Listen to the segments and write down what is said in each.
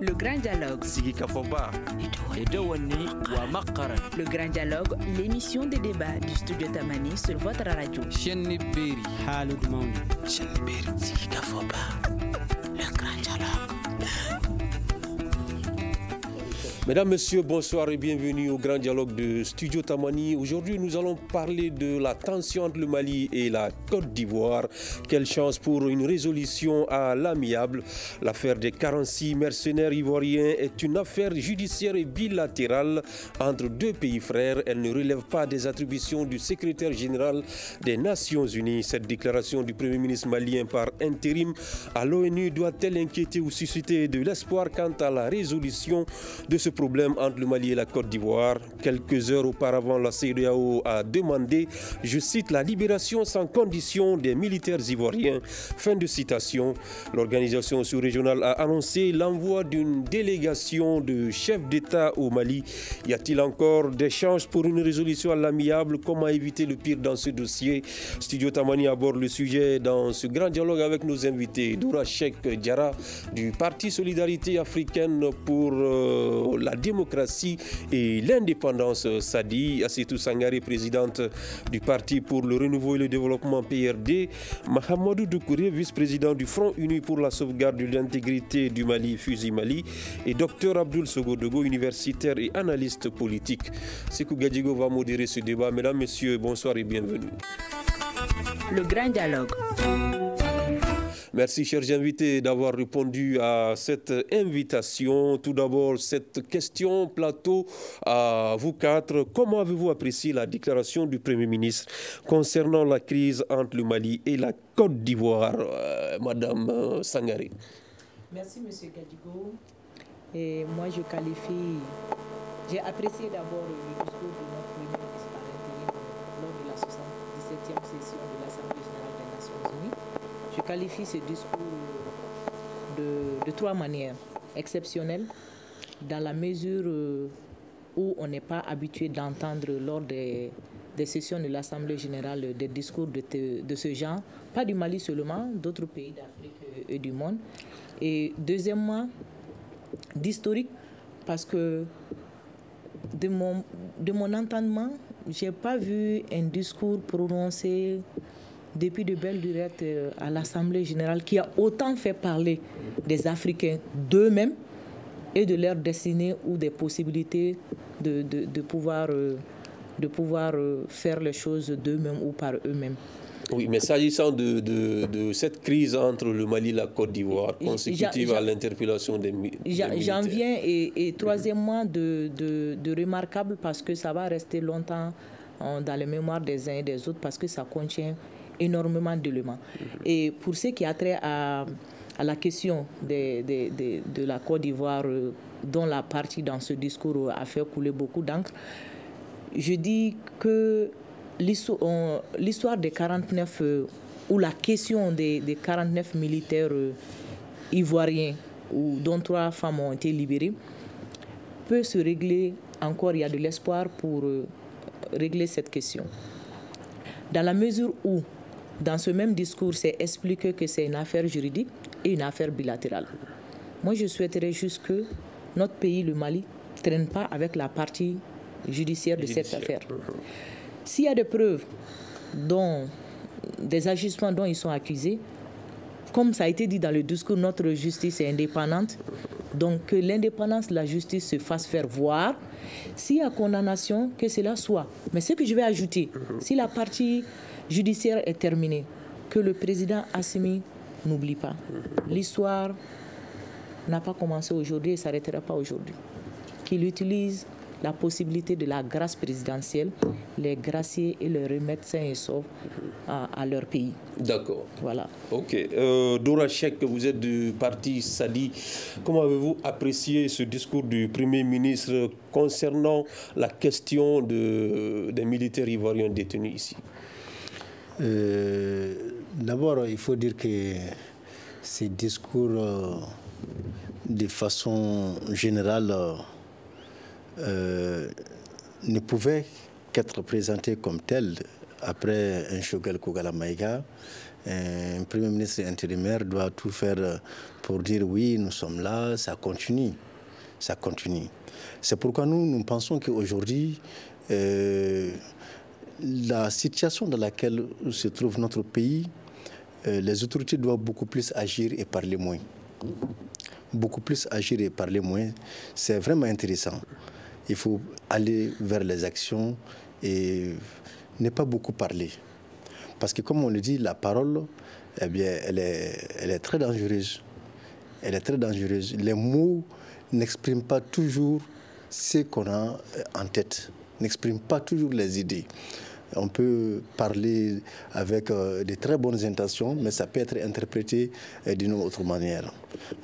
Le Grand Dialogue. Le Grand Dialogue, l'émission de débat du studio Tamani sur votre radio. Chenni Beri. Halud Mauni. Chenni Beri. Sigi Kafoba. Le Grand Dialogue. Mesdames, Messieurs, bonsoir et bienvenue au grand dialogue de Studio Tamani. Aujourd'hui, nous allons parler de la tension entre le Mali et la Côte d'Ivoire. Quelle chance pour une résolution à l'amiable. L'affaire des 46 mercenaires ivoiriens est une affaire judiciaire et bilatérale entre deux pays frères. Elle ne relève pas des attributions du secrétaire général des Nations Unies. Cette déclaration du Premier ministre malien par intérim à l'ONU doit-elle inquiéter ou susciter de l'espoir quant à la résolution de ce problème entre le Mali et la Côte d'Ivoire. Quelques heures auparavant, la CEDEAO a demandé, je cite, la libération sans condition des militaires ivoiriens. Fin de citation. L'organisation sous-régionale a annoncé l'envoi d'une délégation de chefs d'État au Mali. Y a-t-il encore des chances pour une résolution à l'amiable? Comment éviter le pire dans ce dossier? Studio Tamani aborde le sujet dans ce grand dialogue avec nos invités. Doura Diara du Parti Solidarité africaine pour euh, la démocratie et l'indépendance, Sadi Assitou Sangari, présidente du Parti pour le renouveau et le développement PRD, Mahamadou Doukouré, vice-président du Front uni pour la sauvegarde de l'intégrité du Mali, Fusi Mali, et Dr Abdul Sogodogo, universitaire et analyste politique. Sekou Gadjigo va modérer ce débat. Mesdames, Messieurs, bonsoir et bienvenue. Le grand dialogue. Merci, chers invités, d'avoir répondu à cette invitation. Tout d'abord, cette question plateau à vous quatre. Comment avez-vous apprécié la déclaration du Premier ministre concernant la crise entre le Mali et la Côte d'Ivoire, euh, Madame Sangari Merci, Monsieur Gadigo. Et moi, je qualifie. J'ai apprécié d'abord le discours de notre ministre lors de la 77e session de l'Assemblée générale des Nations Unies. Je qualifie ce discours de, trois manières. Exceptionnel, dans la mesure où on n'est pas habitué d'entendre lors des, sessions de l'Assemblée générale des discours de, de, ce genre, pas du Mali seulement, d'autres pays d'Afrique et du monde. Et deuxièmement, d'historique, parce que de mon, de mon entendement, je n'ai pas vu un discours prononcé depuis de belles durettes à l'Assemblée générale qui a autant fait parler des Africains d'eux-mêmes et de leur destinée ou des possibilités de, de, de pouvoir, de pouvoir faire les choses d'eux-mêmes ou par eux-mêmes. Oui, mais s'agissant de, de, de, cette crise entre le Mali et la Côte d'Ivoire, consécutive à l'interpellation des, des J'en viens, et, et troisièmement, de, de, remarquable parce que ça va rester longtemps dans les mémoires des uns et des autres parce que ça contient énormément d'éléments. Et pour ce qui a trait à, la question de, de, de la Côte d'Ivoire, dont la partie dans ce discours a fait couler beaucoup d'encre, je dis que l'histoire des 49, ou la question des, des 49 militaires ivoiriens, dont trois femmes ont été libérées, peut se régler encore, il y a de l'espoir pour régler cette question. Dans la mesure où, dans ce même discours, c'est expliqué que c'est une affaire juridique et une affaire bilatérale. Moi, je souhaiterais juste que notre pays, le Mali, ne traîne pas avec la partie judiciaire de cette affaire. S'il y a des preuves, dont, des agissements dont ils sont accusés, comme ça a été dit dans le discours, notre justice est indépendante. Donc que l'indépendance de la justice se fasse faire voir. S'il y a condamnation, que cela soit. Mais ce que je vais ajouter, si la partie judiciaire est terminée, que le président Assimi n'oublie pas. L'histoire n'a pas commencé aujourd'hui et ne s'arrêtera pas aujourd'hui. Qu'il utilise la possibilité de la grâce présidentielle, les gracier et les remettre sains et saufs à, à leur pays. D'accord. Voilà. Ok. Euh, Dora Sheikh, vous êtes du parti Sadi. Comment avez-vous apprécié ce discours du Premier ministre concernant la question de, des militaires ivoiriens détenus ici? Euh, D'abord, il faut dire que ces discours, euh, de façon générale, euh, ne pouvait qu'être présenté comme tel après un Shogel Kogala Maïga un Premier ministre intérimaire doit tout faire pour dire oui, nous sommes là, ça continue. Ça continue. C'est pourquoi nous, nous pensons qu'aujourd'hui, la situation dans laquelle se trouve notre pays, euh, les autorités doivent beaucoup plus agir et parler moins. Beaucoup plus agir et parler moins. C'est vraiment intéressant. Il faut aller vers les actions et ne pas beaucoup parler. Parce que comme on le dit, la parole, eh bien, elle est, elle est très dangereuse. Elle est très dangereuse. Les mots n'expriment pas toujours ce qu'on a en tête, n'expriment pas toujours les idées. On peut parler avec euh, de très bonnes intentions, mais ça peut être interprété euh, d'une autre manière.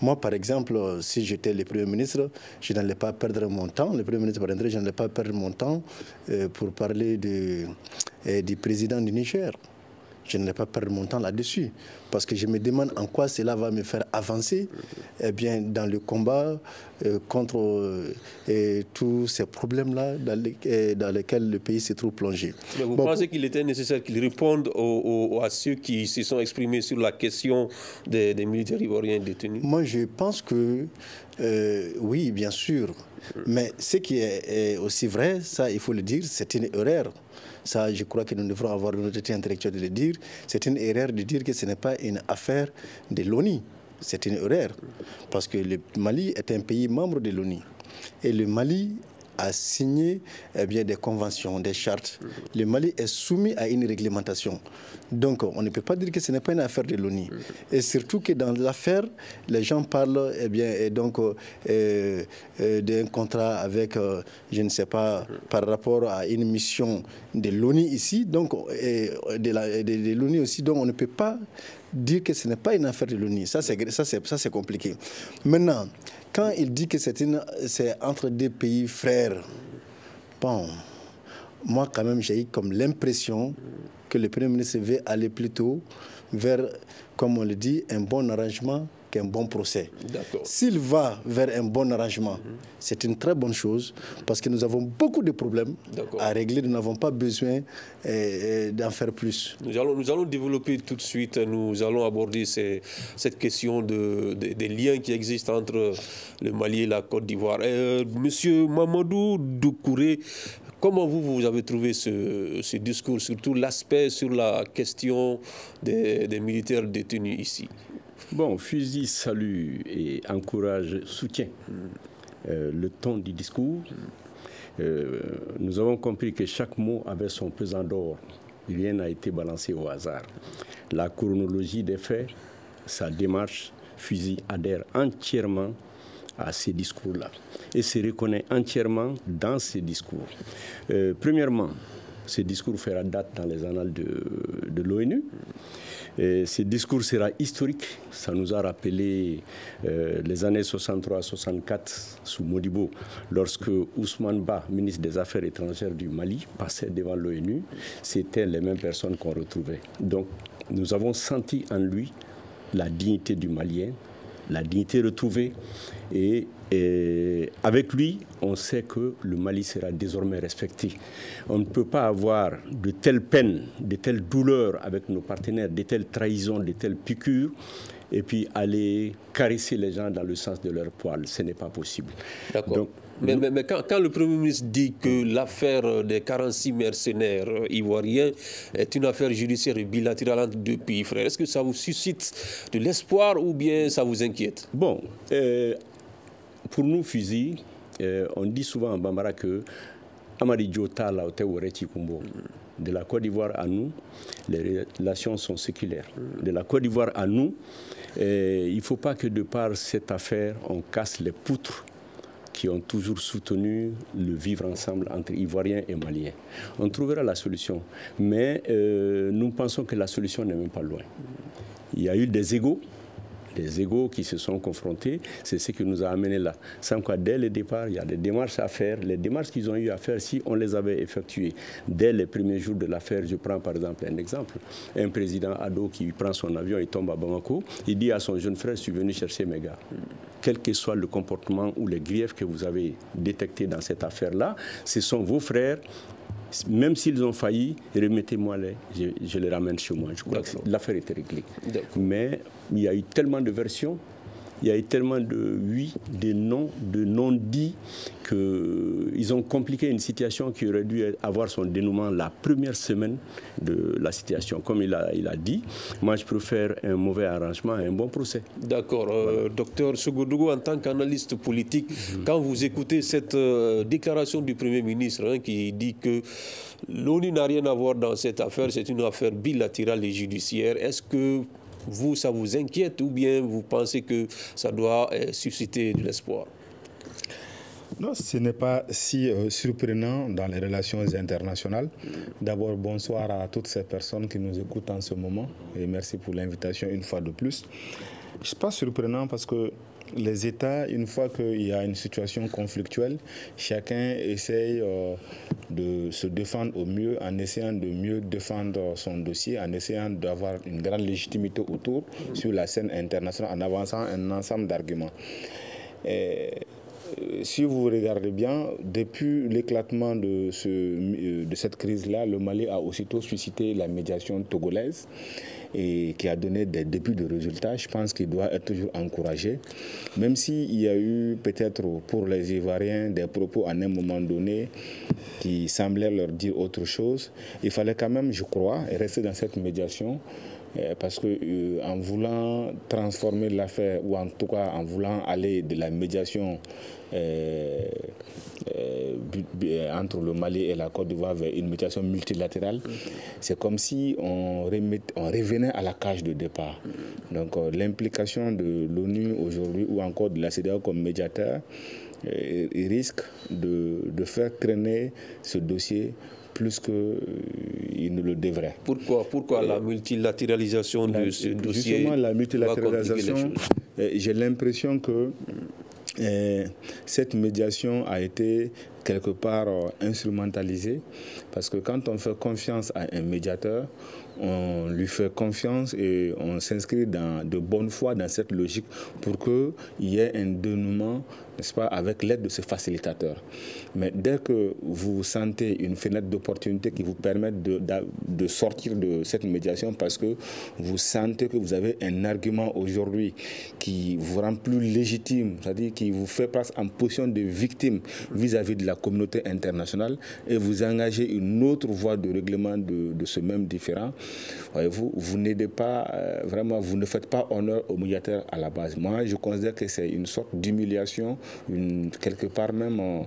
Moi, par exemple, si j'étais le Premier ministre, je n'allais pas perdre mon temps, le Premier ministre, je n'allais pas perdre mon temps euh, pour parler de, du président du Niger je ne vais pas perdre mon temps là-dessus. Parce que je me demande en quoi cela va me faire avancer eh bien, dans le combat euh, contre euh, tous ces problèmes-là dans, euh, dans, lesquels le pays se trouve plongé. Mais vous pensez qu'il était nécessaire qu'il réponde à ceux qui se sont exprimés sur la question des, des militaires ivoiriens détenus? Moi, je pense que oui, bien sûr. Mais ce qui est aussi vrai, ça, il faut le dire, c'est une erreur. Ça, je crois que nous devrons avoir l'honnêteté intellectuelle de le dire. C'est une erreur de dire que ce n'est pas une affaire de l'ONU. C'est une erreur. Parce que le Mali est un pays membre de l'ONU. Et le Mali a signé eh bien, des conventions, des chartes. Le Mali est soumis à une réglementation. Donc, on ne peut pas dire que ce n'est pas une affaire de l'ONU. Et surtout que dans l'affaire, les gens parlent eh bien, et donc euh, euh, d'un contrat avec, euh, je ne sais pas, par rapport à une mission de l'ONU ici, donc de, de l'ONU aussi. Donc, on ne peut pas dire que ce n'est pas une affaire de l'ONU. Ça, c'est compliqué. Maintenant, quand il dit que c'est entre deux pays frères, bon, moi quand même j'ai eu comme l'impression que le Premier ministre veut aller plutôt vers, comme on le dit, un bon arrangement qu'un bon procès. S'il va vers un bon arrangement, c'est une très bonne chose parce que nous avons beaucoup de problèmes à régler. Nous n'avons pas besoin eh, eh, d'en faire plus. Nous allons, nous allons développer tout de suite, nous allons aborder cette question de, des liens qui existent entre le Mali et la Côte d'Ivoire. Euh, monsieur Mamadou Doukouré, Comment vous, vous avez trouvé ce, discours, surtout l'aspect sur la question des, des militaires détenus ici? Bon, Fusil salue et encourage, soutient euh, le ton du discours. Euh, nous avons compris que chaque mot avait son pesant d'or. Rien n'a été balancé au hasard. La chronologie des faits, sa démarche, Fusil adhère entièrement à ces discours-là et se reconnaît entièrement dans ces discours. Euh, premièrement, ce discours fera date dans les annales de l'ONU. Ce discours sera historique. Ça nous a rappelé euh, les années 63-64 sous Modibo, lorsque Ousmane Ba, ministre des Affaires étrangères du Mali, passait devant l'ONU. C'était les mêmes personnes qu'on retrouvait. Donc, nous avons senti en lui la dignité du Malien, la dignité retrouvée et et avec lui, on sait que le Mali sera désormais respecté. On ne peut pas avoir de telles peines, de telles douleurs avec nos partenaires, de telles trahisons, de telles piqûres, et puis aller caresser les gens dans le sens de leur poil. Ce n'est pas possible. D'accord. Mais, mais, quand, quand, le Premier ministre dit que l'affaire des 46 mercenaires ivoiriens est une affaire judiciaire bilatérale entre deux pays frères, est-ce que ça vous suscite de l'espoir ou bien ça vous inquiète? Bon, euh, pour nous, Fusil, euh, on dit souvent en Bambara que Amadi Jota, Kumbo. De la Côte d'Ivoire à nous, les relations sont séculaires. De la Côte d'Ivoire à nous, euh, il ne faut pas que de par cette affaire, on casse les poutres qui ont toujours soutenu le vivre ensemble entre Ivoiriens et Maliens. On trouvera la solution. Mais euh, nous pensons que la solution n'est même pas loin. Il y a eu des égaux des égaux qui se sont confrontés, c'est ce qui nous a amené là. Sans quoi, dès le départ, il y a des démarches à faire. Les démarches qu'ils ont eu à faire, si on les avait effectuées dès les premiers jours de l'affaire, je prends par exemple un exemple. Un président ado qui prend son avion et tombe à Bamako, il dit à son jeune frère, je suis venu chercher mes gars. Quel que soit le comportement ou les griefs que vous avez détectés dans cette affaire-là, ce sont vos frères même s'ils ont failli, remettez-moi les, je, je, les ramène chez moi. Je crois que l'affaire était réglée. Mais il y a eu tellement de versions il y a eu tellement de oui, de non, de non-dits qu'ils ont compliqué une situation qui aurait dû avoir son dénouement la première semaine de la situation. Comme il a, il a dit, moi je préfère un mauvais arrangement à un bon procès. D'accord. Euh, docteur Sugodougou, en tant qu'analyste politique, mhm. quand vous écoutez cette euh, déclaration du Premier ministre hein, qui dit que l'ONU n'a rien à voir dans cette affaire, c'est une affaire bilatérale et judiciaire, est-ce que vous, ça vous inquiète ou bien vous pensez que ça doit euh, susciter de l'espoir? Non, ce n'est pas si euh, surprenant dans les relations internationales. D'abord, bonsoir à toutes ces personnes qui nous écoutent en ce moment et merci pour l'invitation une fois de plus. Ce n'est pas surprenant parce que les États, une fois qu'il y a une situation conflictuelle, chacun essaye euh, de se défendre au mieux en essayant de mieux défendre son dossier, en essayant d'avoir une grande légitimité autour sur la scène internationale, en avançant un ensemble d'arguments. Euh, si vous regardez bien, depuis l'éclatement de, euh, de cette crise-là, le Mali a aussitôt suscité la médiation togolaise et qui a donné des débuts de résultats, je pense qu'il doit être toujours encouragé. Même s'il y a eu peut-être pour les Ivoiriens des propos à un moment donné qui semblaient leur dire autre chose, il fallait quand même, je crois, rester dans cette médiation euh, parce que euh, en voulant transformer l'affaire ou en tout cas en voulant aller de la médiation euh, entre le Mali et la Côte d'Ivoire vers une médiation multilatérale, c'est comme si on, revenait à la cage de départ. Donc l'implication de l'ONU aujourd'hui ou encore de la CDAO comme médiateur risque de, de faire traîner ce dossier plus qu'il euh, ne le devrait. Pourquoi, Pourquoi la multilatéralisation de ce dossier Justement, la multilatéralisation, euh, j'ai l'impression que euh, cette médiation a été quelque part instrumentalisée parce que quand on fait confiance à un médiateur, on lui fait confiance et on s'inscrit de bonne foi dans cette logique pour qu'il y ait un dénouement n'est-ce pas, avec l'aide de ce facilitateur. Mais dès que vous sentez une fenêtre d'opportunité qui vous permet de, sortir de cette médiation parce que vous sentez que vous avez un argument aujourd'hui qui vous rend plus légitime, c'est-à-dire qui vous fait place en position de victime vis-à-vis de la communauté internationale et vous engagez une autre voie de règlement de, ce même différent, vous n'aidez pas, euh, vraiment, vous ne faites pas honneur au médiateur à la base. Moi, je considère que c'est une sorte d'humiliation quelque part même euh,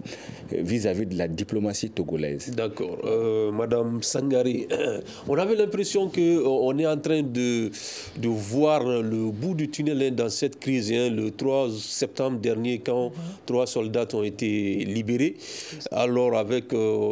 vis-à-vis de la diplomatie togolaise. D'accord. Euh, Madame Sangari, on avait l'impression qu'on euh, est en train de, de voir le bout du tunnel hein, dans cette crise. Hein, le 3 septembre dernier, quand trois soldats ont été libérés, alors avec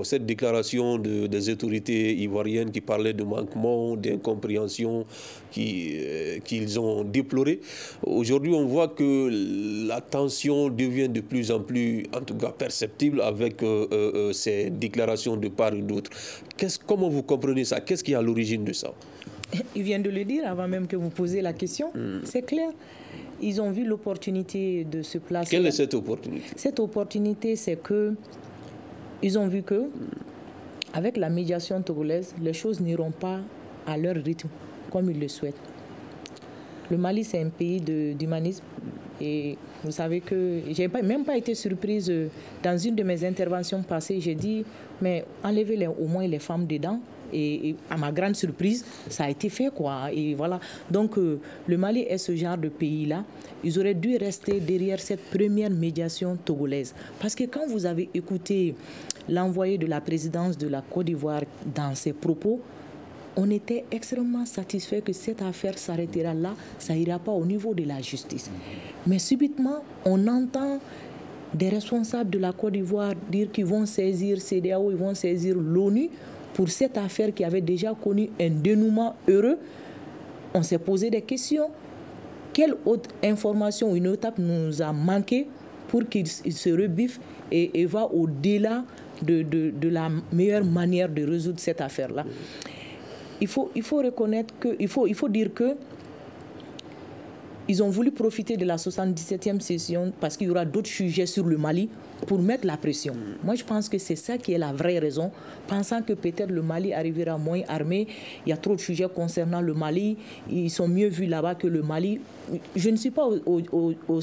cette déclaration de, des autorités ivoiriennes qui parlaient de manquement, d'incompréhension qu'ils ont déploré, aujourd'hui on voit que la tension devient de plus en plus, en tout cas perceptible, avec euh, euh, euh, ces déclarations de part et d'autre. Comment vous comprenez ça? Qu'est-ce qui est à l'origine de ça? Il vient de le dire avant même que vous posiez la question. Hmm. C'est clair. Ils ont vu l'opportunité de se placer. Quelle est cette opportunité? Cette opportunité, c'est que ils ont vu que, avec la médiation togolaise, les choses n'iront pas à leur rythme, comme ils le souhaitent. Le Mali, c'est un pays d'humanisme et vous savez que je n'ai même pas été surprise. Euh, dans une de mes interventions passées, j'ai dit, mais enlevez au moins les femmes dedans. Et, à ma grande surprise, ça a été fait, quoi. Et voilà. Donc, euh, le Mali est ce genre de pays-là. Ils auraient dû rester derrière cette première médiation togolaise. Parce que quand vous avez écouté l'envoyé de la présidence de la Côte d'Ivoire dans ses propos, on était extrêmement satisfait que cette affaire s'arrêtera là, ça ira pas au niveau de la justice. Mais subitement, on entend des responsables de la Côte d'Ivoire dire qu'ils vont saisir CDAO, ils vont saisir l'ONU pour cette affaire qui avait déjà connu un dénouement heureux. On s'est posé des questions. Quelle autre information ou une étape nous a manqué pour qu'il se rebiffe et, va au-delà de, de, la meilleure manière de résoudre cette affaire-là? Il faut, il faut reconnaître que, il faut, il faut dire que ils ont voulu profiter de la 77e session parce qu'il y aura d'autres sujets sur le Mali pour mettre la pression. Moi, je pense que c'est ça qui est la vraie raison. Pensant que peut-être le Mali arrivera moins armé, il y a trop de sujets concernant le Mali, ils sont mieux vus là-bas que le Mali. Je ne suis pas au,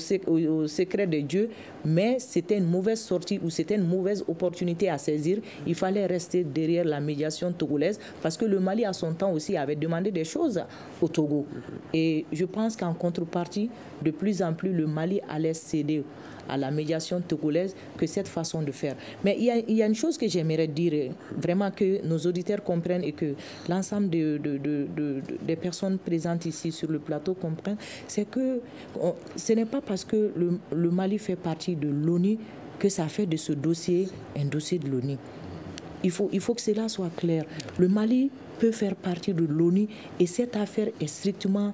secret de Dieu, mais c'était une mauvaise sortie ou c'était une mauvaise opportunité à saisir. Il fallait rester derrière la médiation togolaise parce que le Mali, à son temps aussi, avait demandé des choses au Togo. Et je pense qu'en contrepartie, de plus en plus, le Mali allait céder à la médiation togolaise que cette façon de faire. Mais il y a, une chose que j'aimerais dire, vraiment que nos auditeurs comprennent et que l'ensemble de, des personnes présentes ici sur le plateau comprennent, c'est que ce n'est pas parce que le, le Mali fait partie de l'ONU que ça fait de ce dossier un dossier de l'ONU. Il faut, il faut que cela soit clair. Le Mali peut faire partie de l'ONU et cette affaire est strictement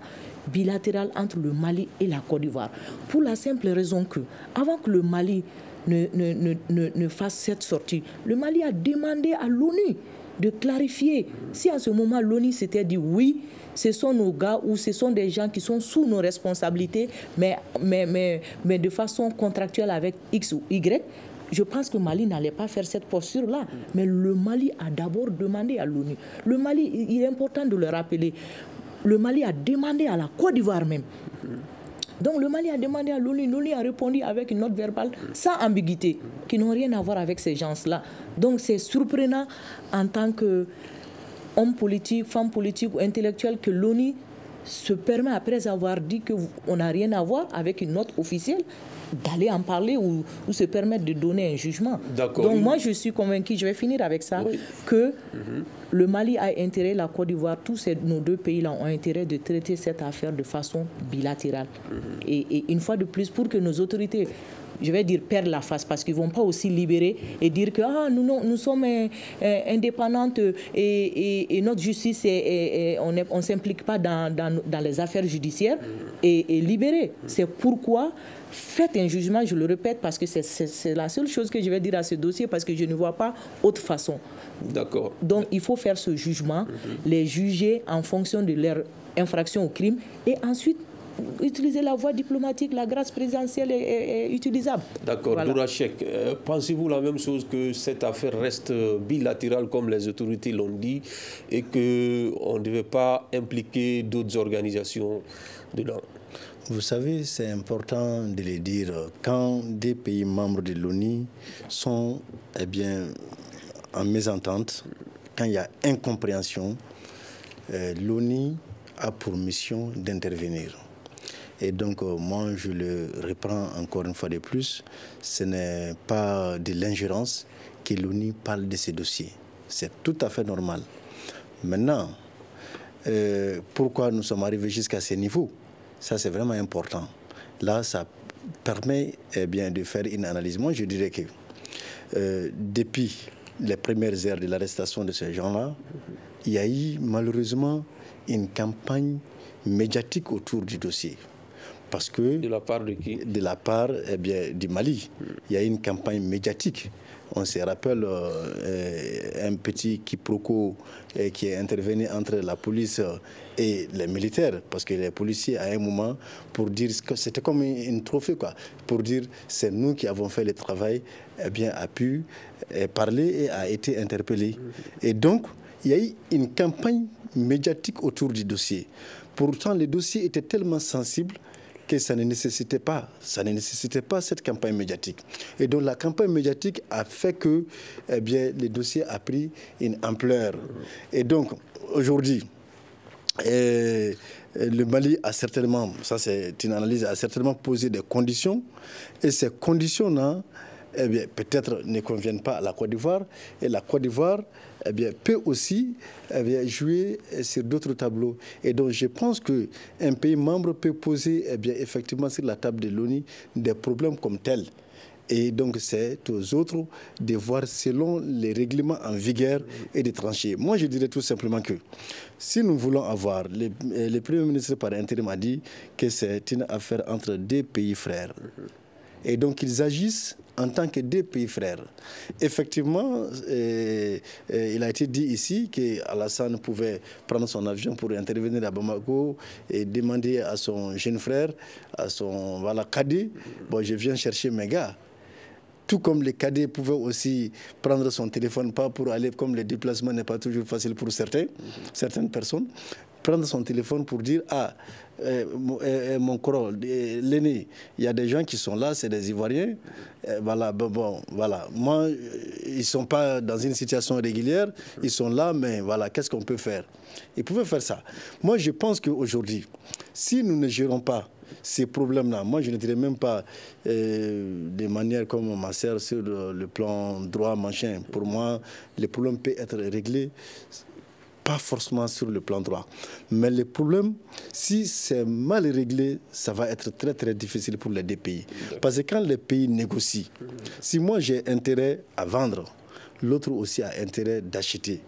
bilatérale entre le Mali et la Côte d'Ivoire. Pour la simple raison que, avant que le Mali ne, ne, ne, ne fasse cette sortie, le Mali a demandé à l'ONU de clarifier si à ce moment l'ONU s'était dit oui, ce sont nos gars ou ce sont des gens qui sont sous nos responsabilités, mais, mais, mais, mais de façon contractuelle avec X ou Y, je pense que Mali n'allait pas faire cette posture-là. Mais le Mali a d'abord demandé à l'ONU. Le Mali, il est important de le rappeler, le Mali a demandé à la Côte d'Ivoire même. Donc le Mali a demandé à l'ONU, l'ONU a répondu avec une note verbale sans ambiguïté, qui n'ont rien à voir avec ces gens-là. Donc c'est surprenant en tant qu'homme politique, femme politique ou intellectuel que l'ONU se permet, après avoir dit qu'on n'a rien à voir avec une note officielle, d'aller en parler ou, se permettre de donner un jugement. Donc moi, je suis convaincu, je vais finir avec ça, que mhm. le Mali a intérêt, la Côte d'Ivoire, tous ces, nos deux pays-là ont intérêt de traiter cette affaire de façon bilatérale. Mhm. et, une fois de plus, pour que nos autorités je vais dire, perdre la face parce qu'ils ne vont pas aussi libérer et dire que ah, nous, nous, sommes euh, euh, indépendantes et, notre justice, on ne s'implique pas dans, dans, les affaires judiciaires et, et libérer. C'est pourquoi faites un jugement, je le répète, parce que c'est la seule chose que je vais dire à ce dossier, parce que je ne vois pas autre façon. D'accord. Donc il faut faire ce jugement, les juger en fonction de leur infraction au crime, et ensuite utiliser la voie diplomatique, la grâce présidentielle est, utilisable. D'accord. Voilà. Euh, pensez-vous la même chose que cette affaire reste bilatérale comme les autorités l'ont dit et qu'on ne devait pas impliquer d'autres organisations dedans? Vous savez, c'est important de le dire, quand des pays membres de l'ONU sont eh bien, en mésentente, quand il y a incompréhension, euh, l'ONU a pour mission d'intervenir. Et donc, euh, moi, je le reprends encore une fois de plus, ce n'est pas de l'ingérence que l'ONU parle de ces dossiers. C'est tout à fait normal. Maintenant, euh, pourquoi nous sommes arrivés jusqu'à ce niveau? Ça, c'est vraiment important. Là, ça permet eh bien, de faire une analyse. Moi, je dirais que euh, depuis les premières heures de l'arrestation de ces gens-là, il y a eu malheureusement une campagne médiatique autour du dossier. Parce que... De la part de qui De la part eh bien, du Mali. Il y a eu une campagne médiatique on se rappelle euh, un petit quiproquo euh, qui est intervenu entre la police et les militaires, parce que les policiers, à un moment, pour dire que c'était comme une trophée, quoi, pour dire c'est nous qui avons fait le travail, eh bien, a pu eh, parler et a été interpellé. Et donc, il y a eu une campagne médiatique autour du dossier. Pourtant, le dossier était tellement sensible que ça ne nécessitait pas, ça ne nécessitait pas cette campagne médiatique. Et donc la campagne médiatique a fait que eh bien, le dossier a pris une ampleur. Et donc aujourd'hui, eh, le Mali a certainement, ça c'est une analyse, a certainement posé des conditions. Et ces conditions-là, eh peut-être ne conviennent pas à la Côte d'Ivoire. Et la Côte d'Ivoire eh bien, peut aussi eh jouer sur d'autres tableaux. Et donc, je pense qu'un pays membre peut poser eh bien, effectivement sur la table de l'ONU des problèmes comme tels. Et donc, c'est aux autres de voir selon les règlements en vigueur et de trancher. Moi, je dirais tout simplement que si nous voulons avoir, le, le Premier ministre par intérim a dit que c'est une affaire entre deux pays frères. Et donc ils agissent en tant que deux pays frères. Effectivement, euh, euh, il a été dit ici qu'Alassane pouvait prendre son avion pour intervenir à Bamako et demander à son jeune frère, à son voilà, cadet, bon, je viens chercher mes gars. Tout comme les cadets pouvaient aussi prendre son téléphone, pas pour aller, comme le déplacement n'est pas toujours facile pour certaines personnes, prendre son téléphone pour dire Ah, euh, euh, mon corps, euh, l'aîné, il y a des gens qui sont là, c'est des Ivoiriens. voilà, bon, bon, voilà. Moi, ils ne sont pas dans une situation régulière, ils sont là, mais voilà, qu'est-ce qu'on peut faire? Ils pouvaient faire ça. Moi, je pense qu'aujourd'hui, si nous ne gérons pas ces problèmes-là. Moi, je ne dirais même pas euh, de manière comme ma sœur sur le, plan droit, machin. Pour moi, les problèmes peuvent être réglés pas forcément sur le plan droit. Mais le problème, si c'est mal réglé, ça va être très très difficile pour les deux pays. Parce que quand les pays négocient, si moi j'ai intérêt à vendre, l'autre aussi a intérêt d'acheter.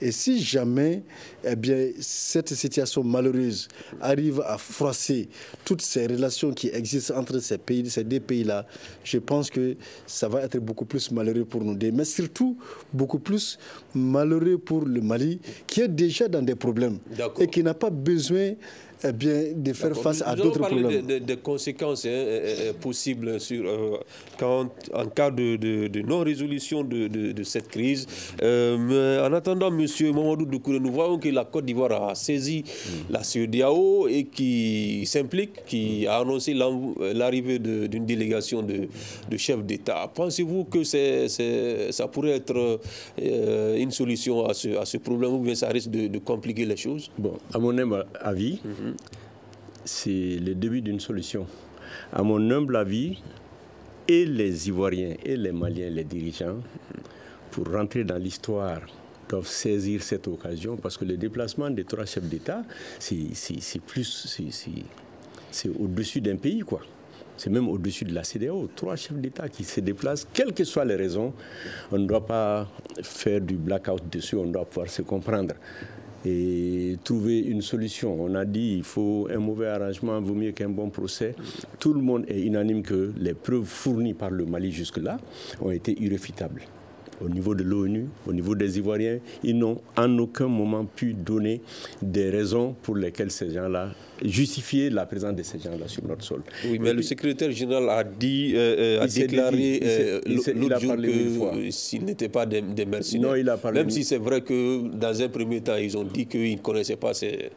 Et si jamais eh bien, cette situation malheureuse arrive à froisser toutes ces relations qui existent entre ces, pays, ces deux pays-là, je pense que ça va être beaucoup plus malheureux pour nous deux, mais surtout beaucoup plus malheureux pour le Mali, qui est déjà dans des problèmes et qui n'a pas besoin eh bien, de faire face à d'autres problèmes. Des de conséquences hein, euh, euh, possibles sur, euh, quand, en cas de, de non-résolution de, cette crise. mais en attendant, M. Mamadou Doukouré, nous voyons que la Côte d'Ivoire a saisi mm. la CEDAO et qui s'implique, qui a annoncé l'arrivée d'une délégation de, chefs d'État. Pensez-vous que c'est ça pourrait être une solution à ce, à ce, problème ou bien ça risque de, compliquer les choses? Bon, à mon avis, mm-hmm c'est le début d'une solution. À mon humble avis, et les Ivoiriens et les Maliens, les dirigeants, pour rentrer dans l'histoire, doivent saisir cette occasion parce que le déplacement des trois chefs d'État, c'est plus, c'est au-dessus d'un pays, quoi. C'est même au-dessus de la CDAO. Trois chefs d'État qui se déplacent, quelles que soient les raisons, on ne doit pas faire du blackout dessus, on doit pouvoir se comprendre et trouver une solution. On a dit il faut un mauvais arrangement vaut mieux qu'un bon procès. Tout le monde est unanime que les preuves fournies par le Mali jusque-là ont été irréfutables au niveau de l'ONU, au niveau des Ivoiriens, ils n'ont en aucun moment pu donner des raisons pour lesquelles ces gens-là, justifier la présence de ces gens-là sur notre sol. Oui, mais le secrétaire général a dit, euh, euh, a déclaré euh, l'autre jour que s'il n'était pas des, mercenaires, non, il a parlé même si c'est vrai que dans un premier temps, ils ont dit qu'ils ne connaissaient pas ces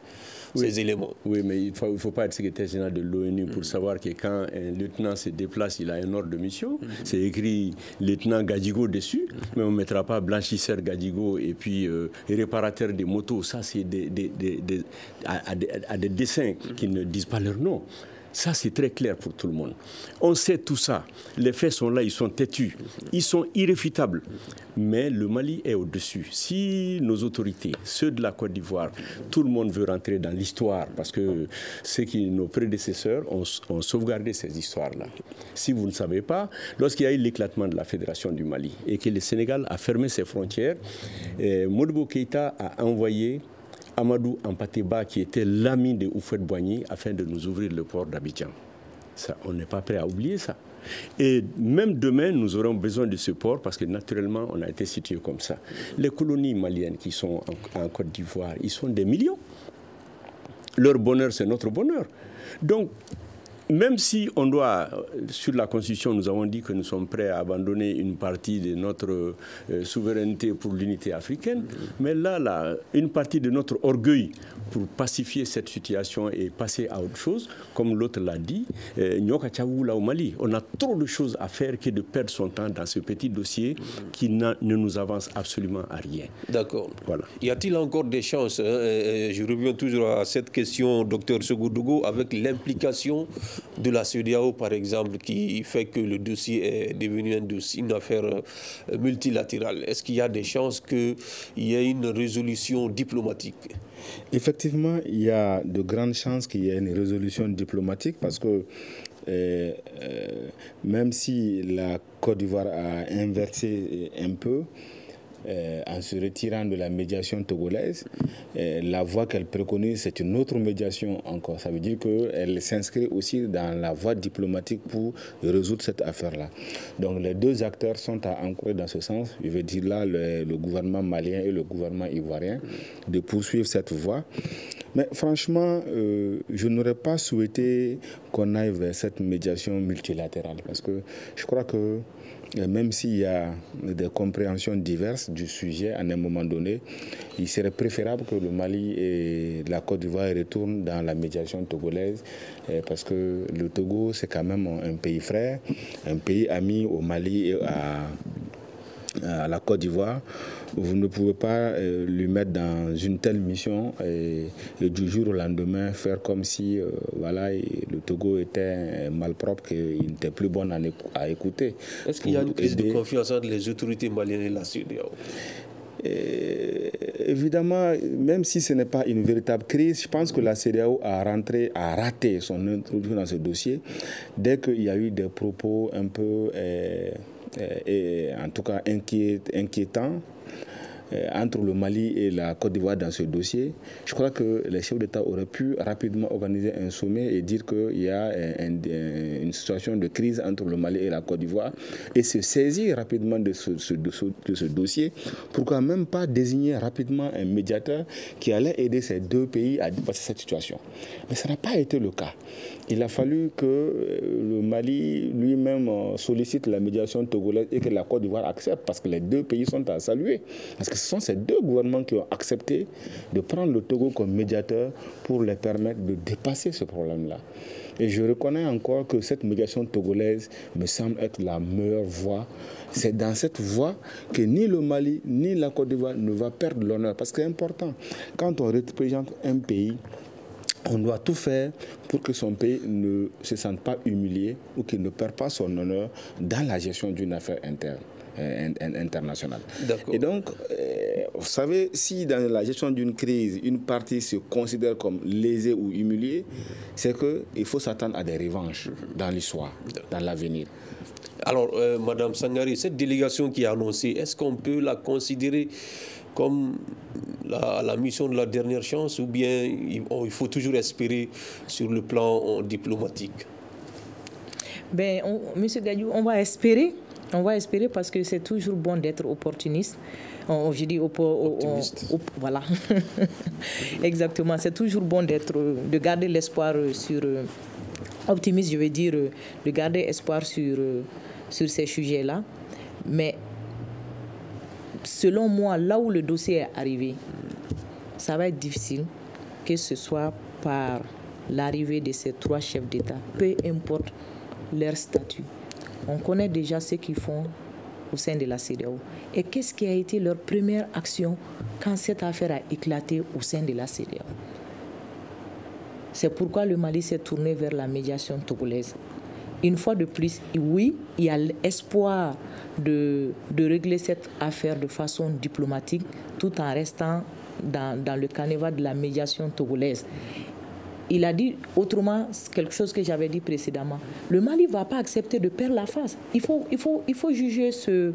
ces éléments. Oui, mais il ne faut, faut, pas être secrétaire général de l'ONU pour mm. savoir que quand un lieutenant se déplace, il a un ordre de mission. Mm. C'est écrit lieutenant Gadigo dessus, mm. mais on ne mettra pas blanchisseur Gadigo et puis euh, réparateur des motos. Ça, c'est des, à, à, des dessins qui ne disent pas leur nom. Ça, c'est très clair pour tout le monde. On sait tout ça. Les faits sont là, ils sont têtus. Ils sont irréfutables. Mais le Mali est au-dessus. Si nos autorités, ceux de la Côte d'Ivoire, tout le monde veut rentrer dans l'histoire, parce que ceux qui, nos prédécesseurs ont, sauvegardé ces histoires-là. Si vous ne savez pas, lorsqu'il y a eu l'éclatement de la Fédération du Mali et que le Sénégal a fermé ses frontières, eh, Modibo a envoyé Amadou Ampateba, qui était l'ami de Oufouet Boigny, afin de nous ouvrir le port d'Abidjan. On n'est pas prêt à oublier ça. Et même demain, nous aurons besoin de ce port parce que naturellement, on a été situé comme ça. Les colonies maliennes qui sont en, en Côte d'Ivoire, ils sont des millions. Leur bonheur, c'est notre bonheur. Donc, même si on doit, sur la Constitution, nous avons dit que nous sommes prêts à abandonner une partie de notre euh, souveraineté pour l'unité africaine, mais là, là, une partie de notre orgueil pour pacifier cette situation et passer à autre chose, comme l'autre l'a dit, euh, là au Mali, on a trop de choses à faire que de perdre son temps dans ce petit dossier qui ne nous avance absolument à rien. D'accord. Voilà. Y a-t-il encore des chances hein, euh, Je reviens toujours à cette question, docteur Segoudougou, avec l'implication de la CEDEAO, par exemple, qui fait que le dossier est devenu un dossier, une affaire euh, multilatérale. Est-ce qu'il y a des chances qu'il y ait une résolution diplomatique? Effectivement, il y a de grandes chances qu'il y ait une résolution diplomatique parce que euh, euh, même si la Côte d'Ivoire a inversé un peu, euh, en se retirant de la médiation togolaise. Euh, la voie qu'elle préconise, c'est une autre médiation encore. Ça veut dire qu'elle s'inscrit aussi dans la voie diplomatique pour résoudre cette affaire-là. Donc les deux acteurs sont à encourir dans ce sens. Je veux dire là, le, gouvernement malien et le gouvernement ivoirien, de poursuivre cette voie. Mais franchement, euh, je n'aurais pas souhaité qu'on aille vers cette médiation multilatérale parce que je crois que même s'il y a des compréhensions diverses du sujet à un moment donné, il serait préférable que le Mali et la Côte d'Ivoire retournent dans la médiation togolaise euh, parce que le Togo, c'est quand même un pays frère, un pays ami au Mali et à, à la Côte d'Ivoire vous ne pouvez pas euh, lui mettre dans une telle mission et, et du jour au lendemain faire comme si euh, voilà, le Togo était malpropre, qu'il n'était plus bon à, écou- à écouter. Est-ce qu'il y a une crise de confiance entre les autorités maliennes et la CEDEAO Et évidemment, même si ce n'est pas une véritable crise, je pense que la CDAO a, rentré, a raté son introduction dans ce dossier dès qu'il y a eu des propos un peu, euh, euh, et en tout cas inquiét- inquiétants euh, entre le Mali et la Côte d'Ivoire dans ce dossier. Je crois que les chefs d'État auraient pu rapidement organiser un sommet et dire qu'il y a un- un- une situation de crise entre le Mali et la Côte d'Ivoire et se saisir rapidement de ce dossier. Pourquoi même pas désigner rapidement un médiateur qui allait aider ces deux pays à dépasser cette situation? Mais ça n'a pas été le cas. Il a fallu que euh, le Mali lui-même euh, sollicite la médiation togolaise et que la Côte d'Ivoire accepte parce que les deux pays sont à saluer. Parce que ce sont ces deux gouvernements qui ont accepté de prendre le Togo comme médiateur pour les permettre de dépasser ce problème-là. Et je reconnais encore que cette médiation togolaise me semble être la meilleure voie. C'est dans cette voie que ni le Mali ni la Côte d'Ivoire ne va perdre l'honneur. Parce que c'est important. Quand on représente un pays, on doit tout faire pour que son pays ne se sente pas humilié ou qu'il ne perde pas son honneur dans la gestion d'une affaire interne. euh, in- in- internationale. Et donc, euh, vous savez, si dans la gestion d'une crise, une partie se considère comme lésée ou humiliée, c'est qu'il faut s'attendre à des revanches dans l'histoire, dans l'avenir. Alors, euh, Madame Sangari, cette délégation qui est annoncée, est-ce qu'on peut la considérer comme la, la mission de la dernière chance ou bien il, on- il faut toujours espérer sur le plan euh, diplomatique Ben, on- Monsieur Gadiou, on va espérer. On va espérer parce que c'est toujours bon d'être opportuniste. On, je dis Optimiste. op- voilà. Exactement. C'est toujours bon d'être, de garder l'espoir sur optimiste. Je veux dire de garder espoir sur sur ces sujets-là. Mais selon moi, là où le dossier est arrivé, ça va être difficile que ce soit par l'arrivée de ces trois chefs d'État, peu importe leur statut. On connaît déjà ce qu'ils font au sein de la CEDEAO. Et qu'est-ce qui a été leur première action quand cette affaire a éclaté au sein de la CEDEAO C'est pourquoi le Mali s'est tourné vers la médiation togolaise. Une fois de plus, oui, il y a l'espoir de, régler cette affaire de façon diplomatique tout en restant dans, le canevas de la médiation togolaise. Il a dit autrement quelque chose que j'avais dit précédemment. Le Mali ne va pas accepter de perdre la face. Il faut, juger ce,